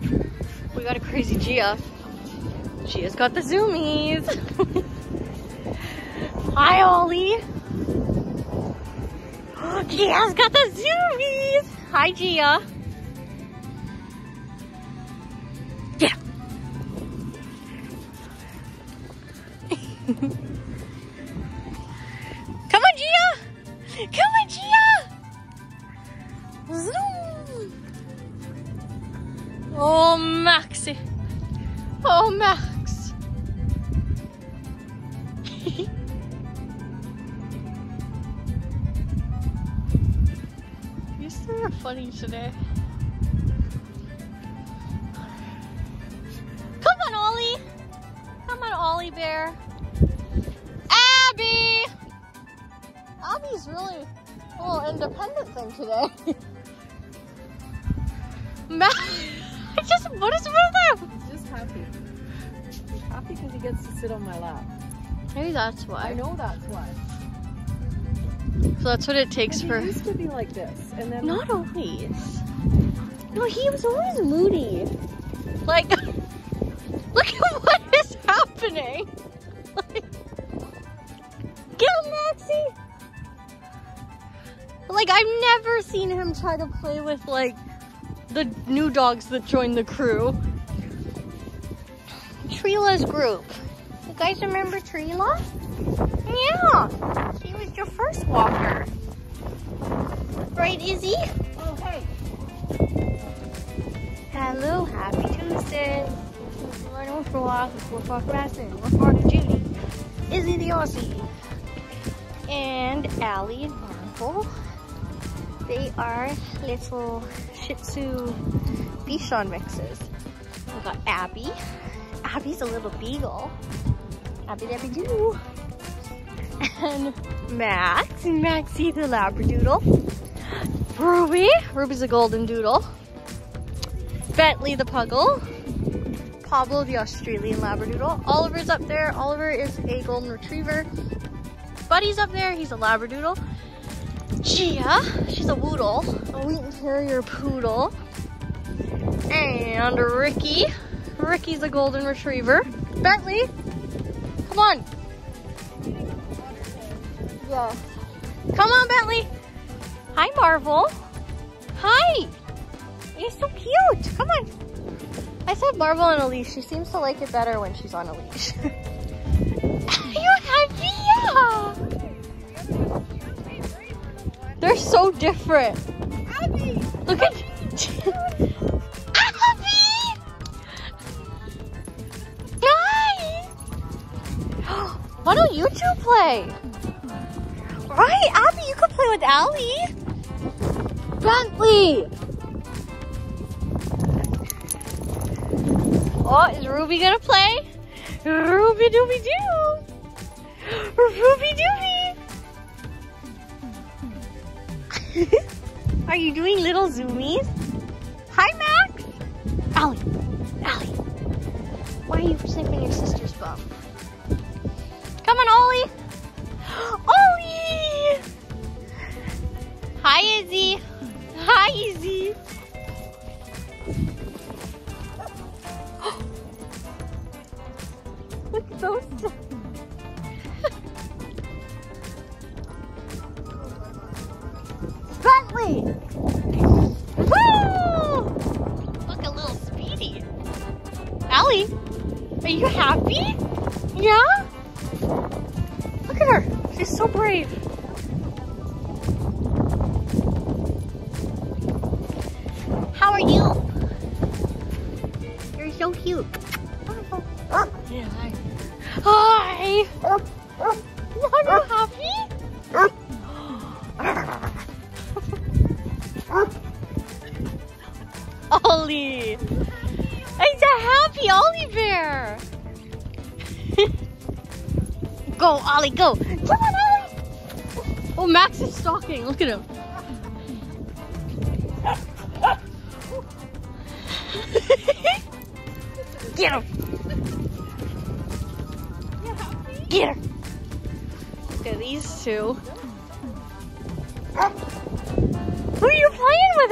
We got a crazy Gia. Gia's got the zoomies. Hi, Ollie. Gia's got the zoomies. Hi, Gia. Yeah. Come on, Gia. Come on, Gia. Oh, Maxie. Oh, Max. You're so funny today. Come on, Ollie. Come on, Ollie Bear. Abby! Abby's really a little independent thing today. I just, what is wrong with him? He's just happy. He's happy because he gets to sit on my lap. Maybe that's why. I know that's why. So that's what it takes for. he used to be like this, and then Not always. No, he was always moody. Like, look at what is happening. Like, get him, Maxie. Like, I've never seen him try to play with, like, the new dogs that joined the crew. Trila's group. You guys remember Trila? Yeah. She was your first walker. Right, Izzy? oh hey, Hello, happy Tuesday. We're going for a walk with Wolf Walk Rasson. We're part of Judy. Izzy the Aussie. And Allie and Marvel. They are little Shih Tzu Bichon mixes. We got Abby. Abby's a little beagle. Abby Dabby Doo. And Max. Maxie the Labradoodle. Ruby. Ruby's a golden doodle. Bentley the Puggle, Pablo the Australian Labradoodle, Oliver's up there. Oliver is a Golden Retriever. Buddy's up there. He's a Labradoodle. Gia, she's a Whoodle, a Wheaten Terrier Poodle. And Ricky, Ricky's a Golden Retriever. Bentley, come on. Yes. Come on, Bentley. Hi, Marvel. Hi. You're so cute. Come on. I said Marvel on a leash. She seems to like it better when she's on a leash. They're so different. Abby. Look at Abby. Why don't you two play? Right, Abby, you could play with Allie. Bentley. Oh, is Ruby gonna play? Ruby dooby doo! Ruby dooby! Are you doing little zoomies? Hi, Max! Allie! Allie! Why are you sniffing your sister's bum? Come on, Ollie! Ollie! Hi, Izzy! Hi, Izzy! Look at those. Allie, are you happy? Yeah? Look at her. She's so brave. How are you? You're so cute. Yeah, hi. Hi! Are you happy? Ollie! A happy Ollie bear! go, Ollie, go! Come on, Ollie! Oh, Max is stalking. Look at him. Get him! Get her! Look at these two. Who are you playing with,